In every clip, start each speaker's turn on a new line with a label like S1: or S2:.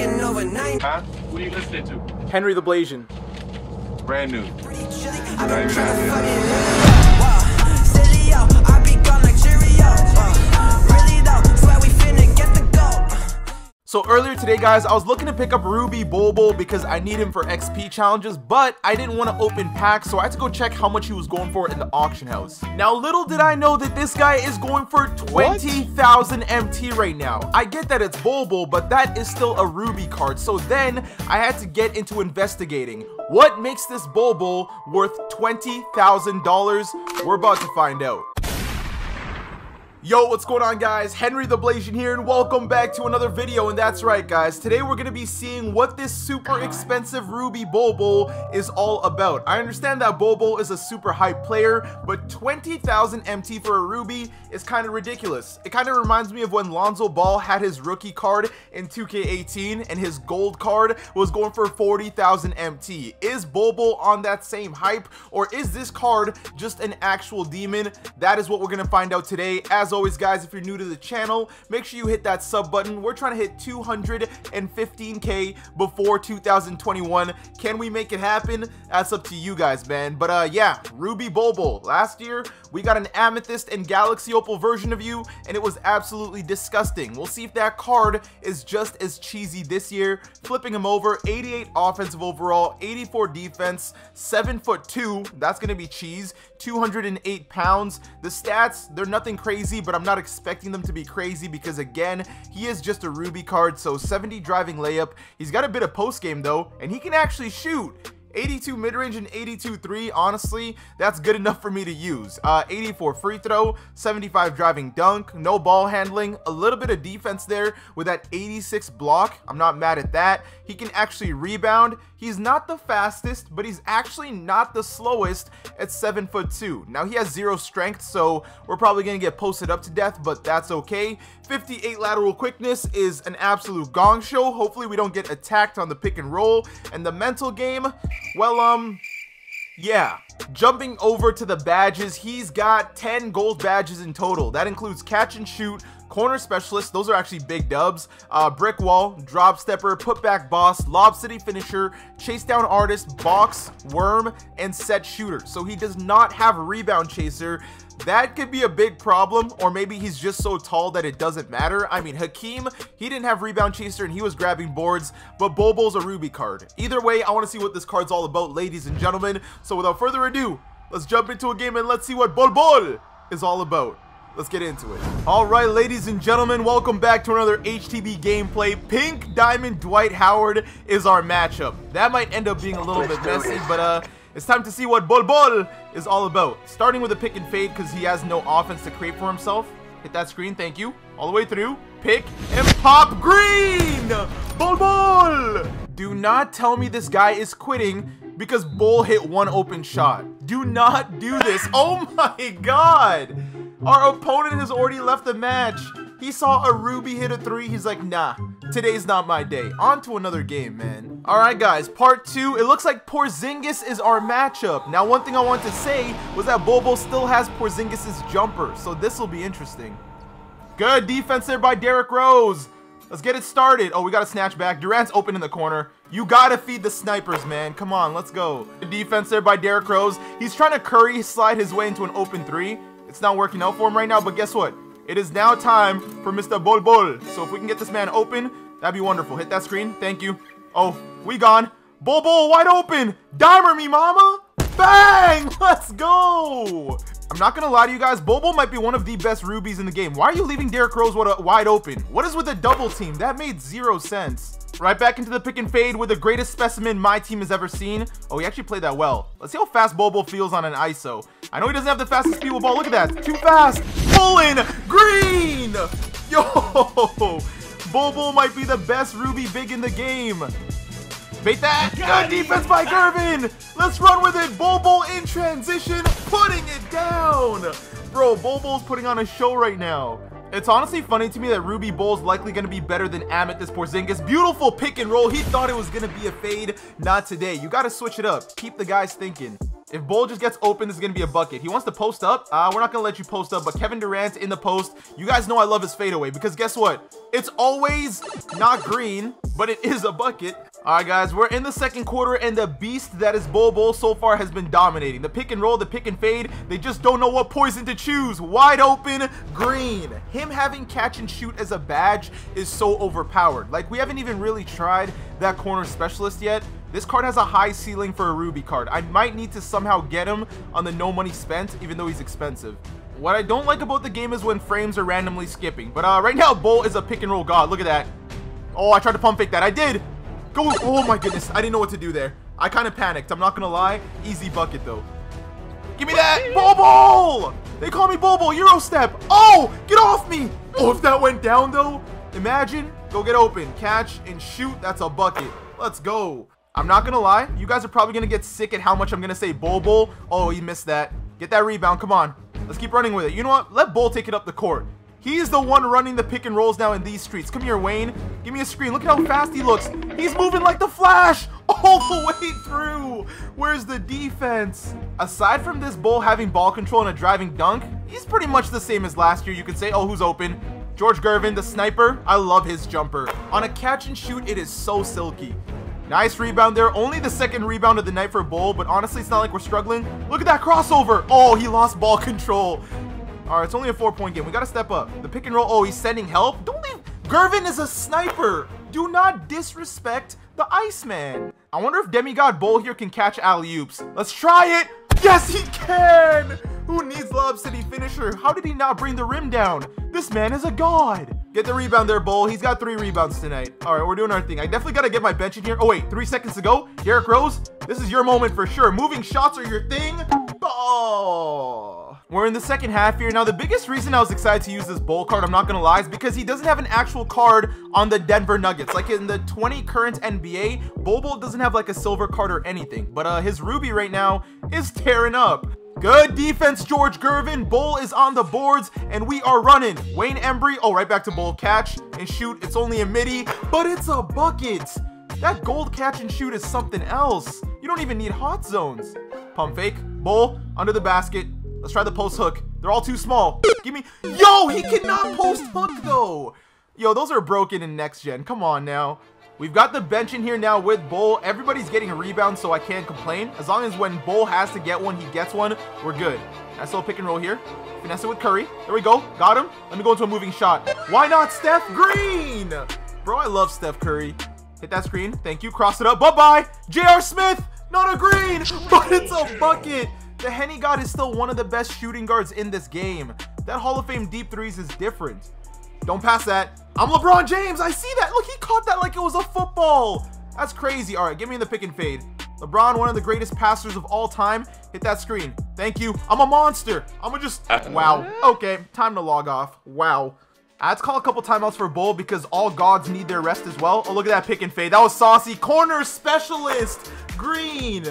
S1: Taking over nine.
S2: Huh? What are you listening to?
S3: Henry the Blasian.
S2: Brand new.
S3: So earlier today, guys, I was looking to pick up Ruby Bobo because I need him for XP challenges, but I didn't want to open packs, so I had to go check how much he was going for in the auction house. Now, little did I know that this guy is going for 20,000 MT right now. I get that it's Bobo, but that is still a Ruby card, so then I had to get into investigating. What makes this Bobo worth $20,000? We're about to find out. Yo, what's going on guys? Henry the Blasian here and welcome back to another video and that's right guys, today we're gonna be seeing what this super expensive Ruby Bobo is all about. I understand that Bobo is a super hype player, but 20,000 MT for a Ruby is kind of ridiculous. It kind of reminds me of when Lonzo Ball had his rookie card in 2K18 and his gold card was going for 40,000 MT. Is Bobo on that same hype or is this card just an actual demon? That is what we're gonna find out today. As always guys, if you're new to the channel, make sure you hit that sub button. We're trying to hit 215k before 2021. Can we make it happen? That's up to you guys, man. But uh yeah, Ruby Bobo. Last year, we got an Amethyst and Galaxy Opal version of you, and it was absolutely disgusting. We'll see if that card is just as cheesy this year. Flipping him over, 88 offensive overall, 84 defense, 7 foot 2, that's gonna be cheese, 208 pounds. The stats, they're nothing crazy, but I'm not expecting them to be crazy because again, he is just a Ruby card, so 70 driving layup. He's got a bit of post game though, and he can actually shoot. 82 mid-range and 82 3 honestly that's good enough for me to use uh 84 free throw 75 driving dunk no ball handling a little bit of defense there with that 86 block i'm not mad at that he can actually rebound he's not the fastest but he's actually not the slowest at 7 foot 2 now he has zero strength so we're probably gonna get posted up to death but that's okay 58 lateral quickness is an absolute gong show hopefully we don't get attacked on the pick and roll and the mental game well, um, yeah. Jumping over to the badges, he's got 10 gold badges in total. That includes catch and shoot, corner specialist, those are actually big dubs, uh, brick wall, drop stepper, putback boss, lob city finisher, chase down artist, box, worm, and set shooter. So he does not have rebound chaser. That could be a big problem, or maybe he's just so tall that it doesn't matter. I mean, Hakeem, he didn't have Rebound Chaser and he was grabbing boards, but Bobo's a Ruby card. Either way, I want to see what this card's all about, ladies and gentlemen. So without further ado, let's jump into a game and let's see what Bol Bol is all about. Let's get into it. Alright, ladies and gentlemen, welcome back to another HTB gameplay. Pink Diamond Dwight Howard is our matchup. That might end up being a little bit messy, but uh, it's time to see what Bol Bol is all about. Starting with a pick and fade because he has no offense to create for himself. Hit that screen, thank you. All the way through. Pick and pop green! Bol Bol! Do not tell me this guy is quitting because Bol hit one open shot. Do not do this. Oh my god! Our opponent has already left the match. He saw a Ruby hit a three. He's like, nah, today's not my day. On to another game, man. All right, guys, part two. It looks like Porzingis is our matchup. Now, one thing I want to say was that Bobo still has Porzingis' jumper, so this will be interesting. Good defense there by Derrick Rose. Let's get it started. Oh, we got a snatch back. Durant's open in the corner. You gotta feed the snipers, man. Come on, let's go. Good defense there by Derrick Rose. He's trying to curry slide his way into an open three. It's not working out for him right now, but guess what? It is now time for Mr. Bol Bol. So if we can get this man open, that'd be wonderful. Hit that screen. Thank you. Oh, we gone. Bol Bol wide open. Dimer me, mama. Bang! Let's go. I'm not gonna lie to you guys, Bobo might be one of the best rubies in the game. Why are you leaving Derrick Rose wide open? What is with the double team? That made zero sense. Right back into the pick and fade with the greatest specimen my team has ever seen. Oh, he actually played that well. Let's see how fast Bobo feels on an ISO. I know he doesn't have the fastest speed with ball. Look at that. Too fast. Pulling. Green. Yo. Bobo might be the best Ruby big in the game. Bait that. Good defense by Gervin. Let's run with it. Bobo in transition. Putting it down. Bro, Bobo's putting on a show right now. It's honestly funny to me that Ruby Bol's likely going to be better than Amethyst Porzingis. Beautiful pick and roll. He thought it was going to be a fade. Not today. You got to switch it up. Keep the guys thinking. If Bol just gets open, this is going to be a bucket. He wants to post up. Uh, we're not going to let you post up, but Kevin Durant in the post. You guys know I love his fadeaway because guess what? It's always not green, but it is a bucket. All right, guys, we're in the second quarter, and the beast that is Bol Bol so far has been dominating. The pick and roll, the pick and fade, they just don't know what poison to choose. Wide open, green. Him having catch and shoot as a badge is so overpowered. Like, we haven't even really tried that corner specialist yet. This card has a high ceiling for a Ruby card. I might need to somehow get him on the no money spent, even though he's expensive. What I don't like about the game is when frames are randomly skipping. But uh, right now, Bol is a pick and roll god. Look at that. Oh, I tried to pump fake that. I did. Go. Oh my goodness. I didn't know what to do there. I kind of panicked. I'm not to lie. Easy bucket though. Give me that. Bobo. They call me Bobo. Euro step. Oh, get off me. Oh, if that went down though, imagine. Go get open. Catch and shoot. That's a bucket. Let's go. I'm not to lie. You guys are probably to get sick at how much I'm to say Bobo. Oh, he missed that. Get that rebound. Come on. Let's keep running with it. You know what? Let Bol take it up the court. He's the one running the pick and rolls now in these streets. Come here, Wayne. Give me a screen. Look at how fast he looks. He's moving like the Flash all the way through. Where's the defense? Aside from this Bol having ball control and a driving dunk, he's pretty much the same as last year. You could say, oh, who's open? George Gervin, the sniper. I love his jumper. On a catch and shoot, it is so silky. Nice rebound there. Only the second rebound of the night for Bol, but honestly, it's not like we're struggling. Look at that crossover. Oh, he lost ball control. All right, it's only a four-point game. We got to step up. The pick and roll. Oh, he's sending help. Don't leave. Gervin is a sniper. Do not disrespect the Iceman. I wonder if Demigod Bol here can catch alley-oops. Let's try it. Yes, he can. Who needs Lob City finisher? How did he not bring the rim down? This man is a god. Get the rebound there, Bol. He's got three rebounds tonight. All right, we're doing our thing. I definitely got to get my bench in here. Oh, wait, three seconds to go. Derrick Rose, this is your moment for sure. Moving shots are your thing. Oh. We're in the second half here. Now, the biggest reason I was excited to use this Bol card, I'm not going to lie, is because he doesn't have an actual card on the Denver Nuggets. Like in the 20 current NBA, Bobo doesn't have like a silver card or anything. But uh, his Ruby right now is tearing up. Good defense, George Gervin. Bol is on the boards, and we are running. Wayne Embry, oh, right back to Bol. Catch and shoot. It's only a midi, but it's a bucket. That gold catch and shoot is something else. You don't even need hot zones. Pump fake. Bol, under the basket. Let's try the post hook. They're all too small. Give me... Yo, he cannot post hook, though. Yo, those are broken in next gen. Come on now. We've got the bench in here now with Bol. Everybody's getting a rebound, so I can't complain. As long as when Bol has to get one, he gets one, we're good. Nice little pick and roll here. Finesse it with Curry. There we go. Got him. Let me go into a moving shot. Why not Steph Green? Bro, I love Steph Curry. Hit that screen. Thank you. Cross it up. Bye-bye. J.R. Smith. Not a green, but it's a bucket. The Henny God is still one of the best shooting guards in this game. That Hall of Fame deep threes is different. Don't pass that. I'm LeBron James. I see that. Look, he caught that like it was a football. That's crazy. All right, give me the pick and fade. LeBron, one of the greatest passers of all time. Hit that screen. Thank you. I'm a monster. I'm gonna just... Uh, wow. Okay, time to log off. Wow. I had to call a couple timeouts for Bol because all gods need their rest as well. Oh, look at that pick and fade. That was saucy. Corner specialist. Green.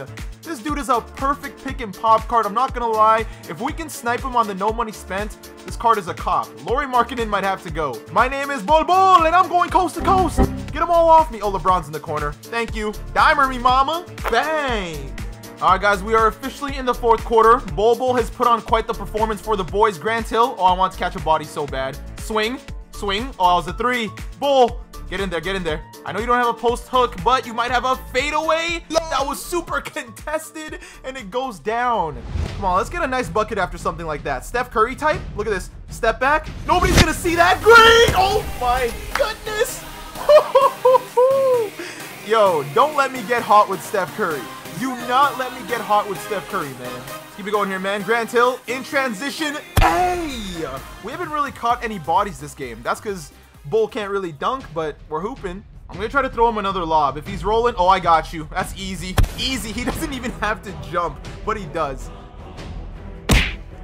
S3: This dude is a perfect pick and pop card. I'm not going to lie. If we can snipe him on the no money spent, this card is a cop. Lauri Markkanen might have to go. My name is Bol Bol, and I'm going coast to coast. Get them all off me. Oh, LeBron's in the corner. Thank you. Dimer me, mama. Bang. All right, guys, we are officially in the fourth quarter. Bol Bol has put on quite the performance for the boys. Grant Hill. Oh, I want to catch a body so bad. Swing. Swing. Oh, that was a three. Bol. Get in there. Get in there. I know you don't have a post hook, but you might have a fadeaway. That was super contested, and it goes down. Come on, let's get a nice bucket after something like that. Steph Curry type. Look at this. Step back. Nobody's going to see that. Great. Oh, my goodness. Yo, don't let me get hot with Steph Curry. Do not let me get hot with Steph Curry, man. Keep it going here, man. Grant Hill in transition. Hey! We haven't really caught any bodies this game. That's because Bol can't really dunk, but we're hooping. I'm to try to throw him another lob. If he's rolling, oh, I got you. That's easy. Easy. He doesn't even have to jump, but he does.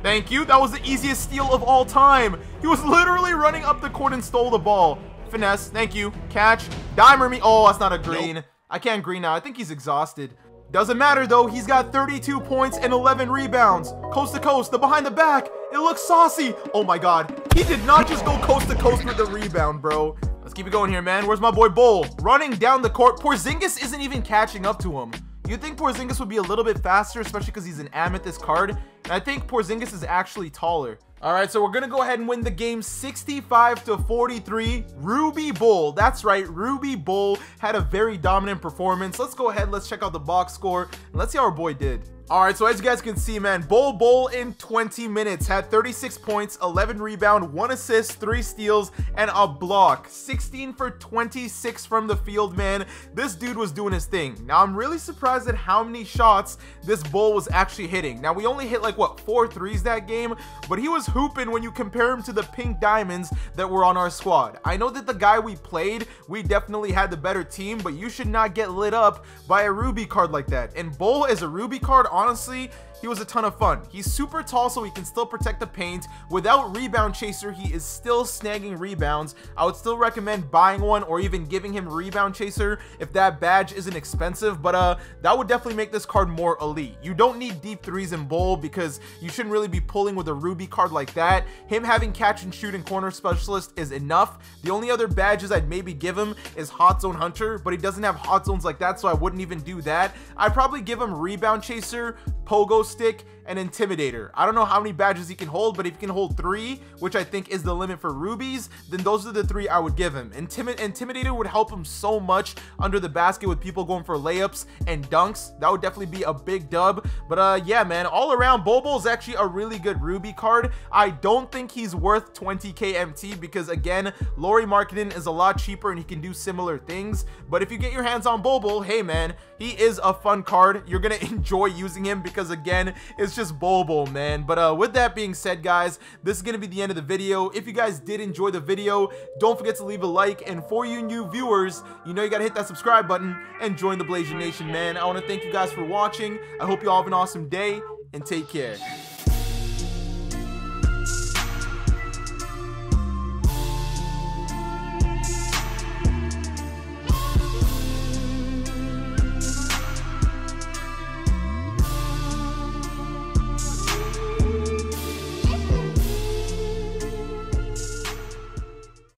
S3: Thank you. That was the easiest steal of all time. He was literally running up the court and stole the ball. Finesse. Thank you. Catch. Dimer me. Oh, that's not a green. Nope. I can't green now. I think he's exhausted. Doesn't matter though, he's got 32 points and 11 rebounds. Coast to coast, the behind the back, it looks saucy. Oh my god, he did not just go coast to coast with the rebound, bro. Keep it going here, man. Where's my boy Bol? Running down the court. Porzingis isn't even catching up to him. You'd think Porzingis would be a little bit faster, especially because he's an Amethyst card. And I think Porzingis is actually taller. All right, so we're gonna go ahead and win the game 65 to 43. Ruby Bol, that's right, Ruby Bol had a very dominant performance. Let's go ahead, let's check out the box score, and let's see how our boy did. All right, so as you guys can see, man, Bol Bol in 20 minutes had 36 points, 11 rebound, 1 assist, 3 steals, and a block. 16 for 26 from the field, man. This dude was doing his thing. Now, I'm really surprised at how many shots this Bol was actually hitting. Now, we only hit like, what, four threes that game, but he was hooping when you compare him to the pink diamonds that were on our squad. I know that the guy we played, we definitely had the better team, but you should not get lit up by a Ruby card like that. And Bol is a Ruby card honestly, he was a ton of fun. He's super tall so he can still protect the paint. Without Rebound Chaser, he is still snagging rebounds. I would still recommend buying one or even giving him Rebound Chaser if that badge isn't expensive, but uh, that would definitely make this card more elite. You don't need deep threes in Bol because you shouldn't really be pulling with a Ruby card like that. Him having catch and shoot and corner specialist is enough. The only other badges I'd maybe give him is Hot Zone Hunter, but he doesn't have hot zones like that, so I wouldn't even do that. I'd probably give him Rebound Chaser, Pogo Stick, and Intimidator. I don't know how many badges he can hold, but if he can hold three, which I think is the limit for rubies, then those are the three I would give him. Intimi Intimidator would help him so much under the basket with people going for layups and dunks. That would definitely be a big dub. But uh, yeah, man, all around, Bobo is actually a really good Ruby card. I don't think he's worth 20k MT because again, Lauri Markkanen is a lot cheaper and he can do similar things. But if you get your hands on Bobo, hey man, he is a fun card. You're gonna enjoy using him because again, it's just Bobo, man. But uh, with that being said, guys, this is going to be the end of the video. If you guys did enjoy the video, don't forget to leave a like. And for you new viewers, you know you got to hit that subscribe button and join the Blasian Nation, man. I want to thank you guys for watching. I hope you all have an awesome day and take care.